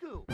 Goku!